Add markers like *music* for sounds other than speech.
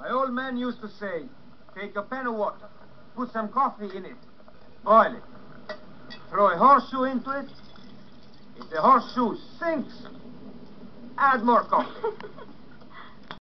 My old man used to say, take a pan of water, put some coffee in it, boil it, throw a horseshoe into it. If the horseshoe sinks, add more coffee. *laughs*